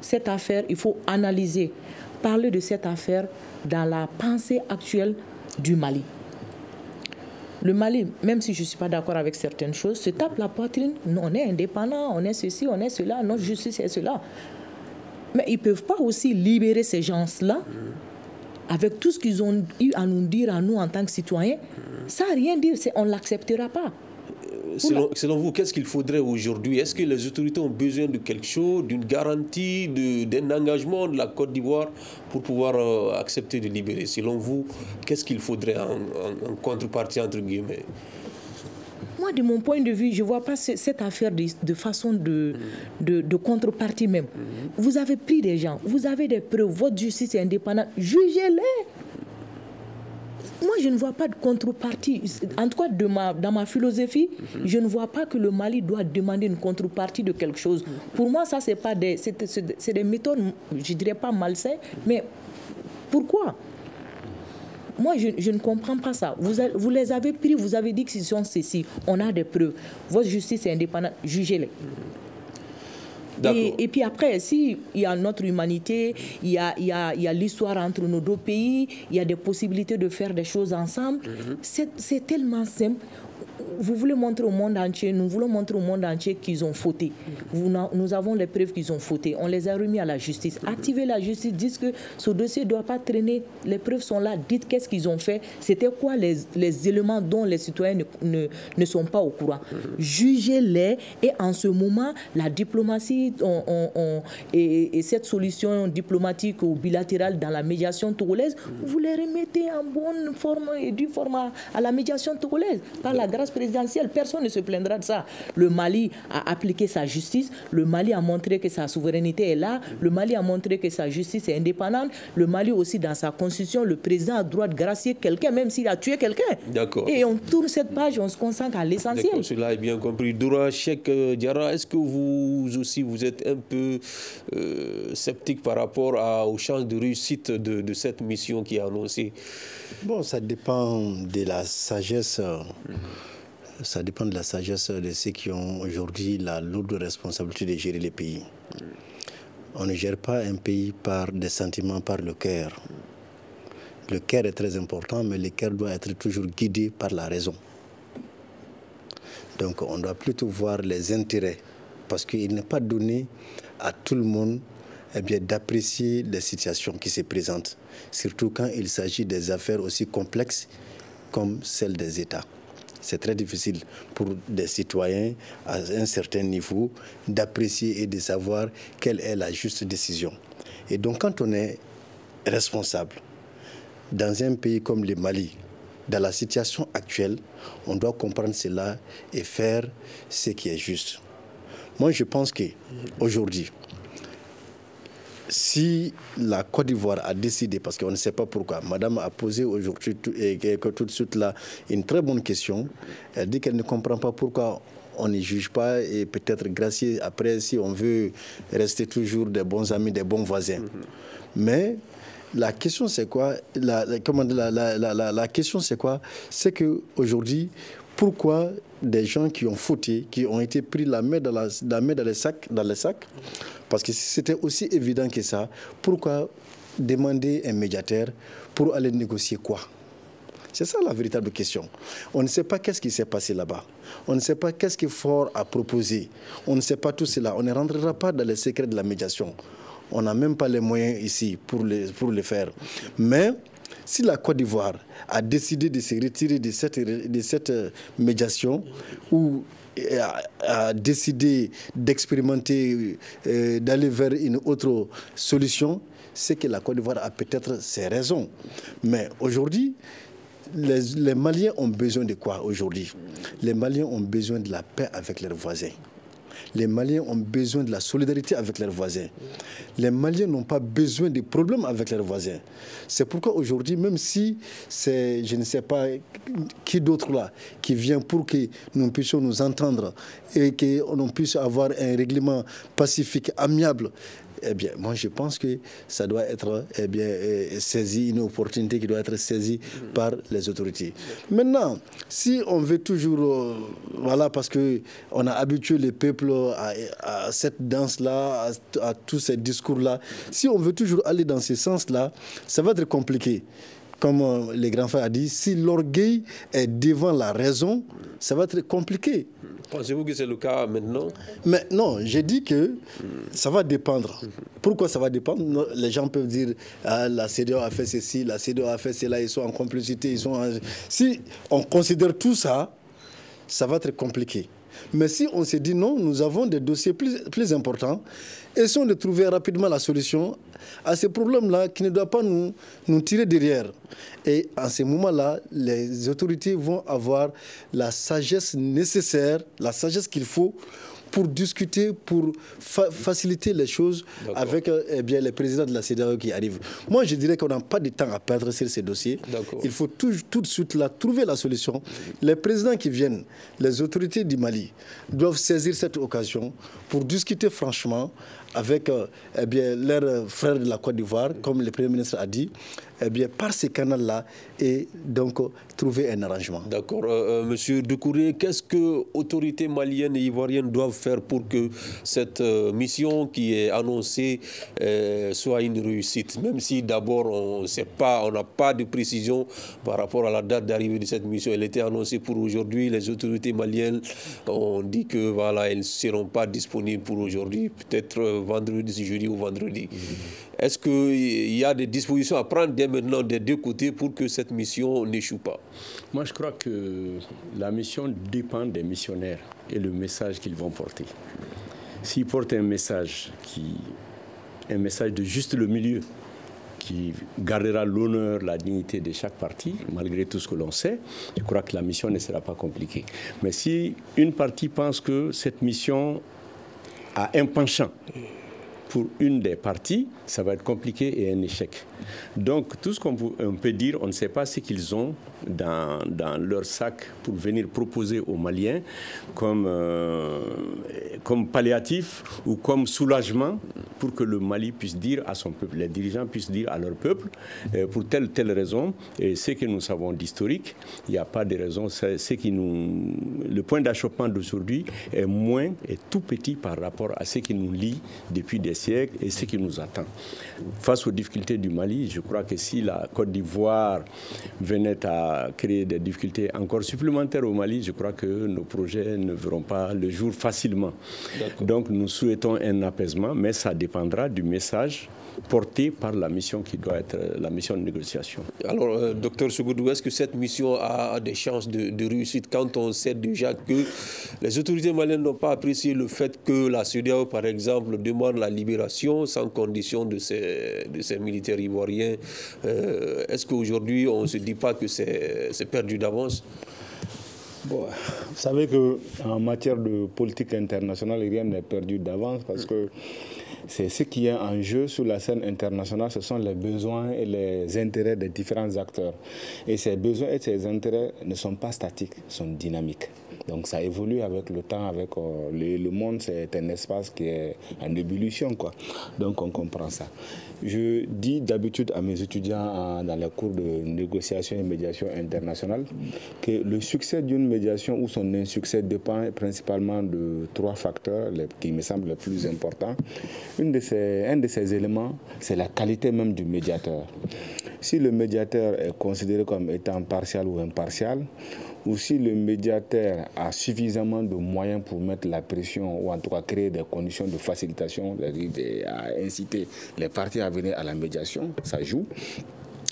cette affaire, il faut analyser, parler de cette affaire dans la pensée actuelle du Mali. Le Mali, même si je ne suis pas d'accord avec certaines choses, se tape la poitrine. Non, on est indépendant, on est ceci, on est cela, notre justice est cela. Mais ils ne peuvent pas aussi libérer ces gens-là avec tout ce qu'ils ont eu à nous dire à nous en tant que citoyens. Ça rien dire, on ne l'acceptera pas. Selon, selon vous, qu'est-ce qu'il faudrait aujourd'hui? Est-ce que les autorités ont besoin de quelque chose, d'une garantie, d'un engagement de la Côte d'Ivoire pour pouvoir euh, accepter de libérer? Selon vous, qu'est-ce qu'il faudrait en, en- en contrepartie, entre guillemets? Moi, de mon point de vue, je ne vois pas ce- cette affaire de, de façon de, de, de contrepartie même. Vous avez pris des gens, vous avez des preuves, votre justice est indépendante, jugez-les. Moi, je ne vois pas de contrepartie. En tout cas, dans ma philosophie, je ne vois pas que le Mali doit demander une contrepartie de quelque chose. Pour moi, ça, c'est pas des, c'est, des méthodes, je dirais pas malsaines, mais pourquoi? Moi, je, ne comprends pas ça. Vous, vous les avez pris, vous avez dit qu'ils sont ceci. On a des preuves. Votre justice est indépendante. Jugez-les. Et, et, puis après, si il y a notre humanité, il y a, il y a, il y a l'histoire entre nos deux pays, il y a des possibilités de faire des choses ensemble. C'est tellement simple vous voulez montrer au monde entier, nous voulons montrer au monde entier qu'ils ont fauté. nous avons les preuves qu'ils ont fauté. On les a remis à la justice. Activez la justice, dites que ce dossier ne doit pas traîner. Les preuves sont là. Dites qu'est-ce qu'ils ont fait. C'était quoi les, éléments dont les citoyens ne, sont pas au courant. Jugez-les et en ce moment, la diplomatie et, et, cette solution diplomatique ou bilatérale dans la médiation togolaise, vous les remettez en bonne forme et du format à la médiation togolaise par la grâce présidentielle. Personne ne se plaindra de ça. Le Mali a appliqué sa justice. Le Mali a montré que sa souveraineté est là. Le Mali a montré que sa justice est indépendante. Le Mali aussi, dans sa constitution, le président a le droit de gracier quelqu'un, même s'il a tué quelqu'un. D'accord. Et on tourne cette page, on se concentre à l'essentiel. Cela est bien compris. Doura Cheikh euh, Diara, est-ce que vous aussi, vous êtes un peu euh, sceptique par rapport à, aux chances de réussite de, de cette mission qui est annoncée? Bon, ça dépend de la sagesse. Euh, ça dépend de la sagesse de ceux qui ont aujourd'hui la lourde responsabilité de gérer les pays. On ne gère pas un pays par des sentiments, par le cœur. Le cœur est très important, mais le cœur doit être toujours guidé par la raison. Donc on doit plutôt voir les intérêts, parce qu'il n'est pas donné à tout le monde eh bien, d'apprécier les situations qui se présentent, surtout quand il s'agit des affaires aussi complexes comme celles des États c'est très difficile pour des citoyens à un certain niveau d'apprécier et de savoir quelle est la juste décision. Et donc quand on est responsable dans un pays comme le Mali, dans la situation actuelle, on doit comprendre cela et faire ce qui est juste. Moi, je pense qu'aujourd'hui, si la Côte d'Ivoire a décidé, parce qu'on ne sait pas pourquoi, Madame a posé aujourd'hui tout de suite là une très bonne question. Elle dit qu'elle ne comprend pas pourquoi on ne juge pas et peut-être gracier après si on veut rester toujours des bons amis, des bons voisins. Mais la question c'est quoi? La, la, la, question c'est quoi? C'est qu'aujourd'hui, pourquoi des gens qui ont fauté, qui ont été pris la main dans, la, main dans les sacs, dans les sacs parce que c'était aussi évident que ça. Pourquoi demander un médiateur pour aller négocier quoi? C'est ça la véritable question. On ne sait pas qu'est-ce qui s'est passé là-bas. On ne sait pas qu'est-ce que Fort a proposé. On ne sait pas tout cela. On ne rentrera pas dans les secrets de la médiation. On n'a même pas les moyens ici pour le, pour le faire. Mais si la Côte d'Ivoire a décidé de se retirer de cette, de cette médiation, ou a, décidé d'expérimenter, euh, d'aller vers une autre solution, c'est que la Côte d'Ivoire a peut-être ses raisons. Mais aujourd'hui, les, les, Maliens ont besoin de quoi aujourd'hui? Les Maliens ont besoin de la paix avec leurs voisins. Les Maliens ont besoin de la solidarité avec leurs voisins. Les Maliens n'ont pas besoin de problèmes avec leurs voisins. C'est pourquoi aujourd'hui, même si c'est, je ne sais pas qui d'autre là, qui vient pour que nous puissions nous entendre et que nous puisse avoir un règlement pacifique, amiable, eh bien, moi, je pense que ça doit être eh bien, eh, saisi, une opportunité qui doit être saisie par les autorités. Maintenant, si on veut toujours, euh, voilà, parce qu'on a habitué les peuples à, cette danse-là, à, à tous ces discours-là, si on veut toujours aller dans ce sens-là, ça va être compliqué comme euh, les grands frères a dit, si l'orgueil est devant la raison, ça va être compliqué. Pensez-vous que c'est le cas maintenant? Mais non, j'ai dit que ça va dépendre. Pourquoi ça va dépendre? Les gens peuvent dire ah, la CDO a fait ceci, la CDO a fait cela, ils sont en complicité. Ils sont Si on considère tout ça, ça va être compliqué. Mais si on se dit non, nous avons des dossiers plus, plus importants, essayons de trouver rapidement la solution à ces problèmes-là qui ne doivent pas nous, nous tirer derrière. Et en ce moment-là, les autorités vont avoir la sagesse nécessaire, la sagesse qu'il faut pour discuter, pour faciliter les choses avec euh, eh bien, les présidents de la CEDEAO qui arrivent. Moi, je dirais qu'on n'a pas de temps à perdre sur ces dossiers. Il faut tout, tout, de suite là, trouver la solution. Les présidents qui viennent, les autorités du Mali, doivent saisir cette occasion pour discuter franchement avec euh, eh leurs frères de la Côte d'Ivoire, comme le Premier ministre a dit, eh bien, par ces canaux-là, et donc trouver un arrangement. D'accord. Euh, euh, monsieur Doucouré, qu'est-ce que autorités maliennes et ivoiriennes doivent faire pour que cette euh, mission qui est annoncée euh, soit une réussite, même si d'abord on sait pas, on n'a pas de précision par rapport à la date d'arrivée de cette mission. Elle était annoncée pour aujourd'hui. Les autorités maliennes ont dit que voilà, elles ne seront pas disponibles pour aujourd'hui, peut-être euh, vendredi, jeudi ou vendredi. Est-ce qu'il y a des dispositions à prendre dès maintenant des deux côtés pour que cette mission n'échoue pas? Moi, je crois que la mission dépend des missionnaires et le message qu'ils vont porter. S'ils portent un message qui un message de juste le milieu, qui gardera l'honneur, la dignité de chaque partie, malgré tout ce que l'on sait, je crois que la mission ne sera pas compliquée. Mais si une partie pense que cette mission a un penchant pour une des parties, ça va être compliqué et un échec. Donc, tout ce qu'on peut dire, on ne sait pas ce qu'ils ont dans, leur sac pour venir proposer aux Maliens comme, euh, comme palliatif ou comme soulagement pour que le Mali puisse dire à son peuple, les dirigeants puissent dire à leur peuple, euh, pour telle telle raison, et ce que nous savons d'historique, il n'y a pas de raison. Ce qui nous, le point d'achoppement d'aujourd'hui est moins, est tout petit par rapport à ce qui nous lie depuis des siècles et ce qui nous attend. Face aux difficultés du Mali, je crois que si la Côte d'Ivoire venait à créer des difficultés encore supplémentaires au Mali, je crois que nos projets ne verront pas le jour facilement. Donc nous souhaitons un apaisement, mais ça dépendra du message porté par la mission qui doit être la mission de négociation. Alors, euh, docteur Sougoudou, est-ce que cette mission a, des chances de, de, réussite quand on sait déjà que les autorités maliennes n'ont pas apprécié le fait que la CEDEAO, par exemple, demande la libération sans condition de ces, de ces militaires ivoiriens? Euh, Est-ce qu'aujourd'hui, on ne se dit pas que c'est perdu d'avance? Bon, vous savez qu'en matière de politique internationale, rien n'est perdu d'avance parce que c'est ce qui est en jeu sur la scène internationale, ce sont les besoins et les intérêts des différents acteurs. Et ces besoins et ces intérêts ne sont pas statiques, sont dynamiques. Donc ça évolue avec le temps, avec euh, le, monde, c'est un espace qui est en ébullition, quoi. Donc on comprend ça. Je dis d'habitude à mes étudiants dans les cours de négociation et médiation internationale que le succès d'une médiation ou son insuccès dépend principalement de trois facteurs qui me semblent les plus importants. Un de ces éléments, c'est la qualité même du médiateur. Si le médiateur est considéré comme étant partial ou impartial, ou si le médiateur a suffisamment de moyens pour mettre la pression ou en tout cas créer des conditions de facilitation, à inciter les parties à venir à la médiation, ça joue.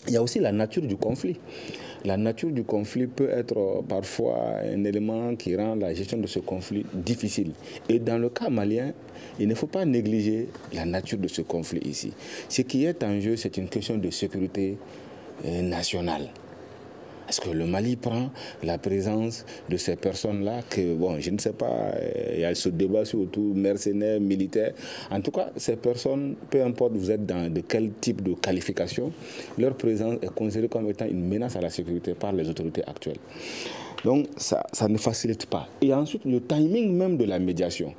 Il y a aussi la nature du conflit. La nature du conflit peut être parfois un élément qui rend la gestion de ce conflit difficile. Et dans le cas malien, il ne faut pas négliger la nature de ce conflit ici. Ce qui est en jeu, c'est une question de sécurité euh, Est-ce que le Mali prend la présence de ces personnes-là que, bon, je ne sais pas, euh, il y a ce débat sur mercenaires, militaires. En tout cas, ces personnes, peu importe vous êtes dans de quel type de qualification, leur présence est considérée comme étant une menace à la sécurité par les autorités actuelles. Donc ça, ne facilite pas. Et ensuite, le timing même de la médiation.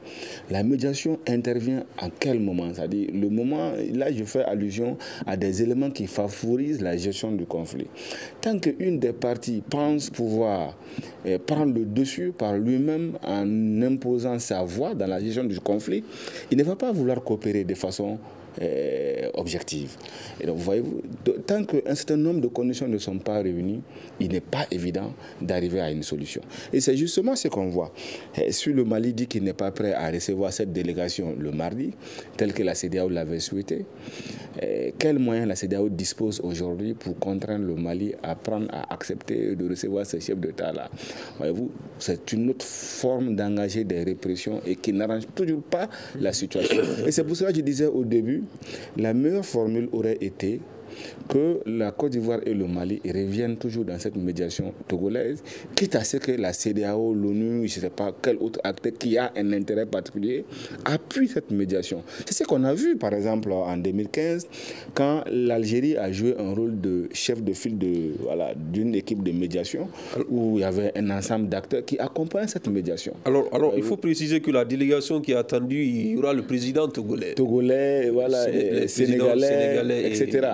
La médiation intervient à quel moment? C'est-à-dire, le moment, là je fais allusion à des éléments qui favorisent la gestion du conflit. Tant qu'une des parties pense pouvoir eh, prendre le dessus par lui-même en imposant sa voix dans la gestion du conflit, il ne va pas vouloir coopérer de façon objective. Et donc, voyez-vous, tant qu'un certain nombre de conditions ne sont pas réunies, il n'est pas évident d'arriver à une solution. Et c'est justement ce qu'on voit. Et si le Mali dit qu'il n'est pas prêt à recevoir cette délégation le mardi, tel que la CDAO l'avait souhaité, euh, quels moyens la CDAO dispose aujourd'hui pour contraindre le Mali à prendre, à accepter de recevoir ces chefs d'État-là? Voyez-vous, c'est une autre forme d'engager des répressions et qui n'arrange toujours pas la situation. Et c'est pour cela que je disais au début, la meilleure formule aurait été que la Côte d'Ivoire et le Mali reviennent toujours dans cette médiation togolaise, quitte à ce que la CDAO, l'ONU, je ne sais pas quel autre acteur qui a un intérêt particulier, appuie cette médiation. C'est ce qu'on a vu, par exemple, en 2015, quand l'Algérie a joué un rôle de chef de file d'une voilà, équipe de médiation, où il y avait un ensemble d'acteurs qui accompagnent cette médiation. Alors, alors il faut préciser que la délégation qui est attendue, il y aura le président togolais. Togolais, voilà, sénégalais, sénégalais, etc.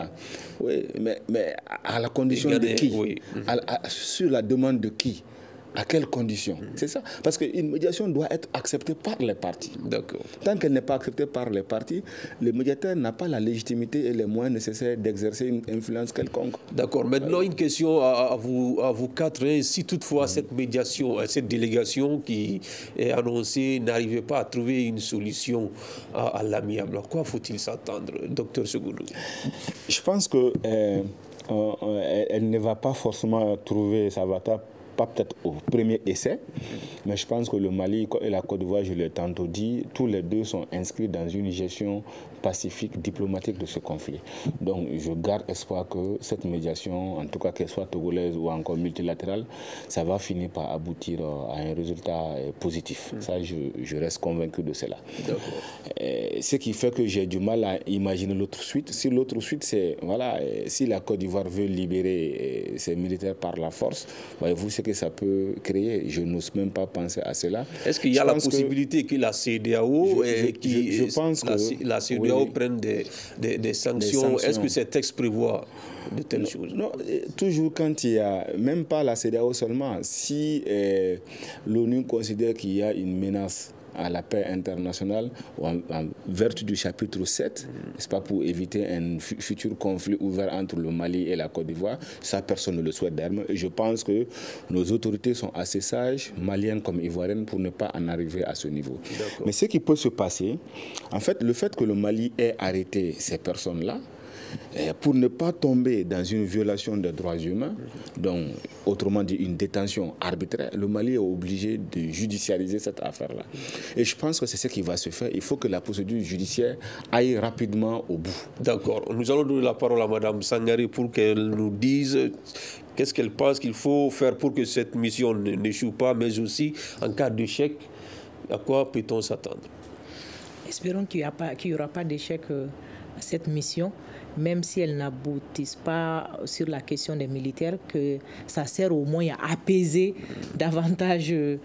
Oui, mais, mais à la condition de qui? Sur la demande de qui? À quelles conditions C'est ça. Parce qu'une médiation doit être acceptée par les parties. D'accord. Tant qu'elle n'est pas acceptée par les parties, le médiateur n'a pas la légitimité et les moyens nécessaires d'exercer une influence quelconque. D'accord. Maintenant, une question à, à vous, à vous quatre. hein. Si toutefois cette médiation, euh, cette délégation qui est annoncée n'arrivait pas à trouver une solution à, à l'amiable, à quoi faut-il s'attendre, docteur Segoudou Je pense que euh, euh, euh, elle ne va pas forcément trouver sa vata pas peut-être au premier essai, mais je pense que le Mali et la Côte d'Ivoire, je l'ai tantôt dit, tous les deux sont inscrits dans une gestion pacifique, diplomatique de ce conflit. Donc je garde espoir que cette médiation, en tout cas qu'elle soit togolaise ou encore multilatérale, ça va finir par aboutir euh, à un résultat euh, positif. Ça, je, je reste convaincu de cela. Euh, ce qui fait que j'ai du mal à imaginer l'autre suite. Si l'autre suite, c'est, voilà, si la Côte d'Ivoire veut libérer ses militaires par la force, voyez-vous ce que ça peut créer? Je n'ose même pas penser à cela. Est-ce qu'il y a Je la que- possibilité que, la CEDEAO, Je- qui, pense la, que- la oui. Prenne des, des- des sanctions. sanctions. Est-ce que ces textes prévoient de telles choses? Non, euh, toujours quand il y a, même pas la CEDEAO seulement, si euh, l'ONU considère qu'il y a une menace à la paix internationale, en, en vertu du chapitre 7, n'est-ce pas, pour éviter un fu- futur conflit ouvert entre le Mali et la Côte d'Ivoire, ça personne ne le souhaite d'ailleurs. Et je pense que nos autorités sont assez sages, maliennes comme ivoiriennes, pour ne pas en arriver à ce niveau. Mais ce qui peut se passer, en fait, le fait que le Mali ait arrêté ces personnes-là, euh, pour ne pas tomber dans une violation des droits humains, donc autrement dit une détention arbitraire, le Mali est obligé de judiciariser cette affaire-là. Et je pense que c'est ce qui va se faire. Il faut que la procédure judiciaire aille rapidement au bout. D'accord. Nous allons donner la parole à Mme Sangari pour qu'elle nous dise qu'est-ce qu'elle pense qu'il faut faire pour que cette mission n'échoue pas, mais aussi en cas d'échec, à quoi peut-on s'attendre? Espérons qu'il n'y aura pas d'échec euh, à cette mission, même si elle n'aboutisse pas sur la question des militaires, que ça sert au moins à apaiser davantage euh,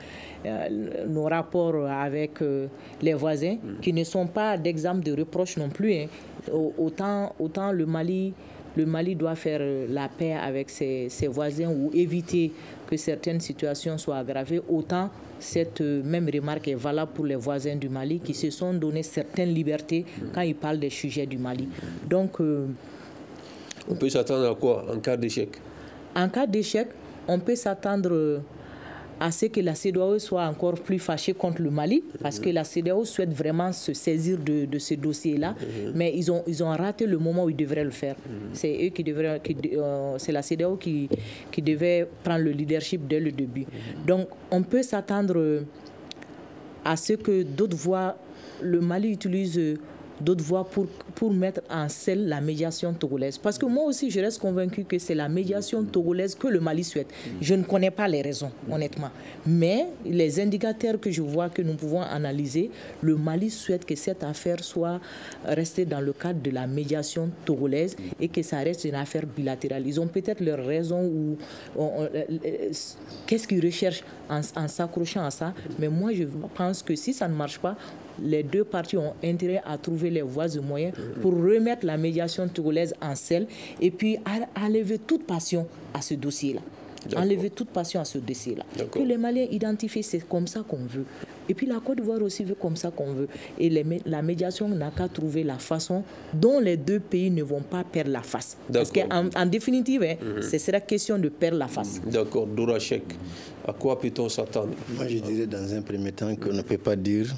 nos rapports avec euh, les voisins, qui ne sont pas d'exemple de reproche non plus. hein. Au- Autant, autant le Mali le Mali doit faire euh, la paix avec ses, ses voisins ou éviter que certaines situations soient aggravées, autant cette euh, même remarque est valable pour les voisins du Mali qui se sont donné certaines libertés quand ils parlent des sujets du Mali. Donc, euh, On peut s'attendre à quoi en cas d'échec? en cas d'échec, on peut s'attendre euh, à ce que la CEDEAO soit encore plus fâchée contre le Mali, parce que la CEDEAO souhaite vraiment se saisir de, ce dossier-là, mais ils ont, ils ont raté le moment où ils devraient le faire. C'est eux qui devraient, euh, c'est la CEDEAO qui, qui devait prendre le leadership dès le début. Donc, on peut s'attendre à ce que d'autres voies, le Mali utilise d'autres voies pour, pour mettre en selle la médiation togolaise. Parce que moi aussi, je reste convaincu que c'est la médiation togolaise que le Mali souhaite. Je ne connais pas les raisons, honnêtement. Mais les indicateurs que je vois que nous pouvons analyser, le Mali souhaite que cette affaire soit restée dans le cadre de la médiation togolaise et que ça reste une affaire bilatérale. Ils ont peut-être leurs raisons ou euh, qu'est-ce qu'ils recherchent en, en s'accrochant à ça. Mais moi, je pense que si ça ne marche pas, les deux parties ont intérêt à trouver les voies et moyens pour remettre la médiation togolaise en selle et puis à- enlever toute passion à ce dossier-là. Enlever toute passion à ce dossier-là. D'accord. Que les Maliens identifient, c'est comme ça qu'on veut. Et puis la Côte d'Ivoire aussi veut comme ça qu'on veut. Et les la médiation n'a qu'à trouver la façon dont les deux pays ne vont pas perdre la face. Parce D'accord. qu'en en définitive, hein, ce sera question de perdre la face. D'accord. Dora Sheikh, à quoi peut-on s'attendre? Moi, je dirais dans un premier temps qu'on ne peut pas dire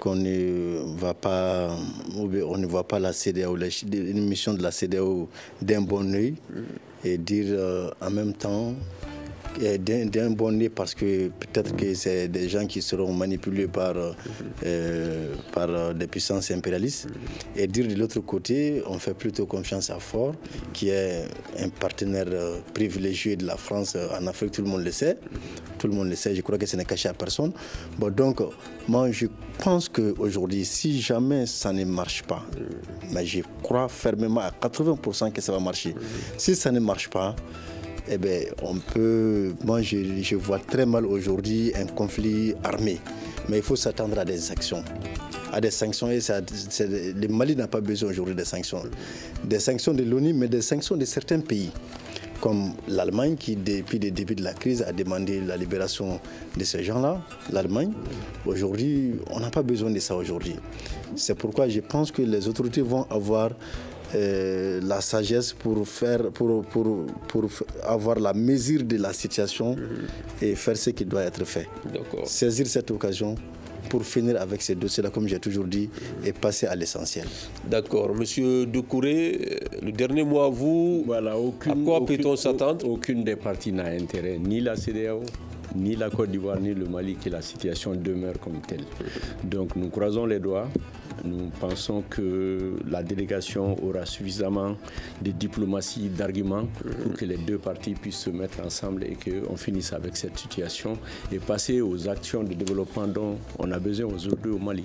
qu'on ne va pas, on ne voit pas la CDAO, une mission de la CDAO d'un bon œil et dire euh, en même temps d'un bon œil parce que peut-être que c'est des gens qui seront manipulés par, euh, par euh, des puissances impérialistes et dire de l'autre côté on fait plutôt confiance à Fort qui est un partenaire euh, privilégié de la France en Afrique, tout le monde le sait tout le monde le sait, je crois que ce n'est caché à personne. Bon, donc, moi, je pense qu'aujourd'hui, si jamais ça ne marche pas, mais je crois fermement à 80% que ça va marcher. Si ça ne marche pas, eh bien, on peut. Moi, je, vois très mal aujourd'hui un conflit armé. Mais il faut s'attendre à des actions. À des sanctions. Et le Mali n'a pas besoin aujourd'hui des sanctions. Des sanctions de l'ONU, mais des sanctions de certains pays comme l'Allemagne qui, depuis le début de la crise, a demandé la libération de ces gens-là, l'Allemagne. Aujourd'hui, on n'a pas besoin de ça aujourd'hui. C'est pourquoi je pense que les autorités vont avoir euh, la sagesse pour, faire, pour, pour, pour avoir la mesure de la situation et faire ce qui doit être fait. Saisir cette occasion pour finir avec ces dossiers-là, comme j'ai toujours dit, et passer à l'essentiel. D'accord. Monsieur Doucouré, le dernier mot à vous. Voilà, aucune, à quoi peut-on s'attendre? Aucune des parties n'a intérêt, ni la CDAO, ni la Côte d'Ivoire, ni le Mali, que la situation demeure comme telle. Donc nous croisons les doigts. Nous pensons que la délégation aura suffisamment de diplomatie, d'arguments pour que les deux parties puissent se mettre ensemble et qu'on finisse avec cette situation et passer aux actions de développement dont on a besoin aujourd'hui au Mali.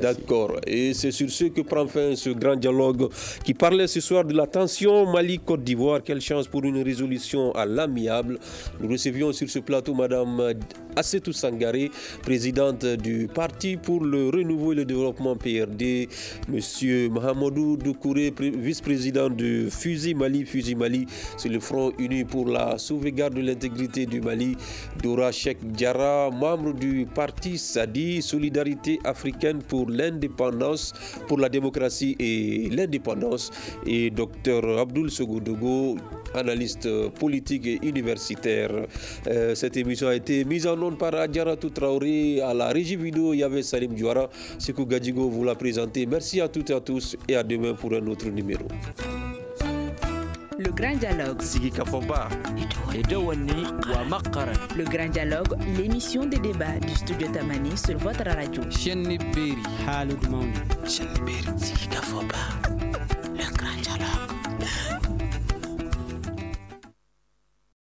D'accord. Et c'est sur ce que prend fin ce grand dialogue qui parlait ce soir de la tension Mali-Côte d'Ivoire. Quelle chance pour une résolution à l'amiable. Nous recevions sur ce plateau Madame Assetou Sangaré, présidente du Parti pour le renouveau et le développement PRD, Monsieur Mahamadou vice-président de Fusi Mali. Fusi Mali, c'est le Front uni pour la sauvegarde de l'intégrité du Mali. Dora Sheikh Diara, membre du Parti Sadi, Solidarité africaine pour l'indépendance, pour la démocratie et l'indépendance. Et Dr Abdul Sogodogo, analyste politique et universitaire. Euh, cette émission a été mise en nom par Adjaratou Traoré. À la régie vidéo, il Salim Diouara. Sekou Gadjigo vous l'a présenté. Merci à toutes et à tous et à demain pour un autre numéro. Le Grand Dialogue. Le Grand Dialogue, l'émission des débats du studio Tamani sur votre radio. Shenni Beri. Halud